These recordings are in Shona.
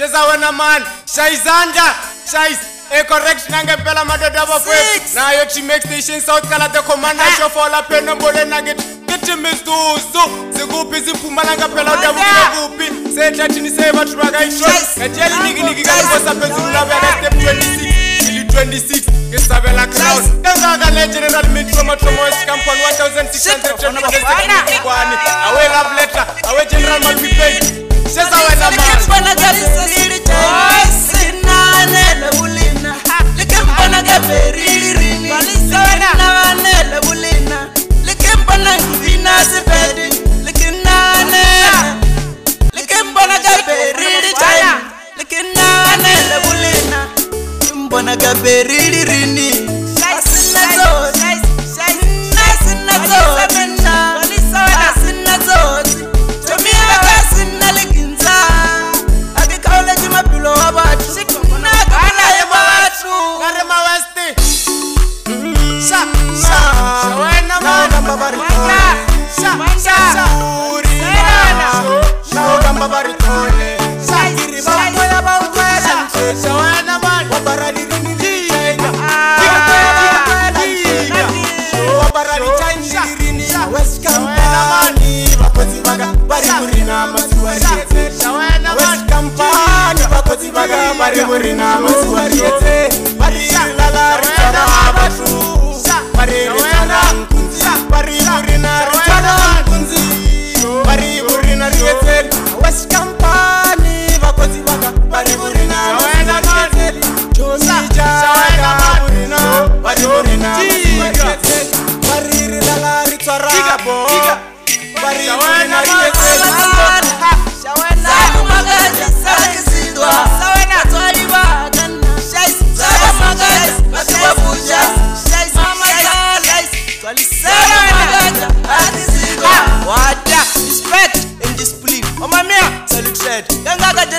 shesa wena mani shayizandla shayiz ecorrection angempela madoda abakwei nayo gmax station sowucala the commander ah. shofola phenombolweni akithi gitimisusu zikuphi ziphumalanga phela udabukakuphi sehlathini sebathu bakayisho ngatiya linikiniki kalibosaphezulu labo yakastep 26 ili 26 ngisabela clown kangaka le general mit fromatromoes campon 1 6 perrito.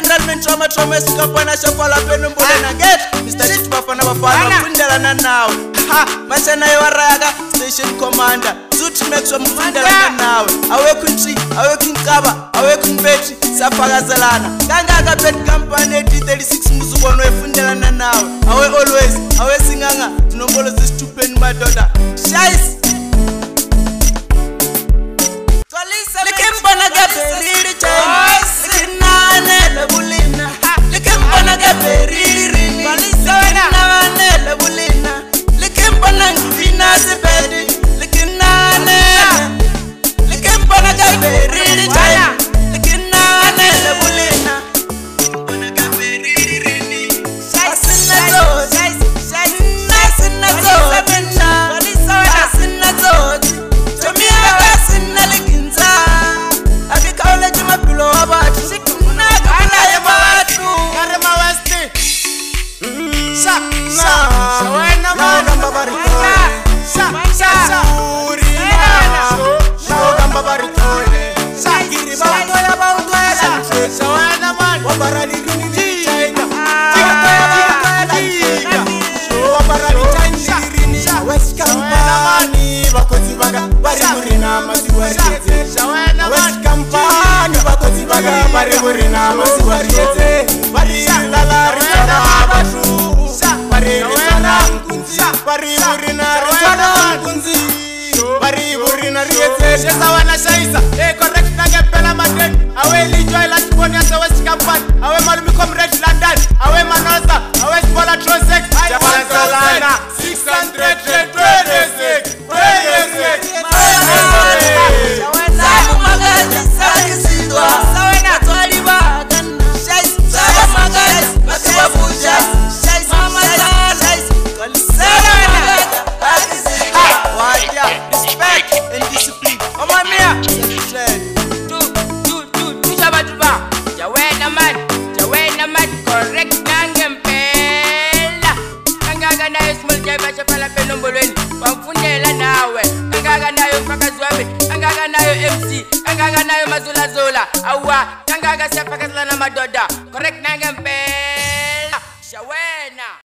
environment tramatrama esikapana shakwalapeni mbulena get mistatit bafana bafana kundelana nawe ha mashenaiwaraka station commander zuthi maxwa mkundelana nawe awekho intri awekho inkaba awekho impetri siyafakazelana kangaka pet company eti-36 muzukona efundelana nawe awe always awe singanga dinombolo zesithupeni madoda shayisi Nah. Nah. ariurinaiesawanashaisa ekorektangempela maten awelijwa mc kangaka nayo mazulazula awa kangaka siyafakazela namadoda correct nangempe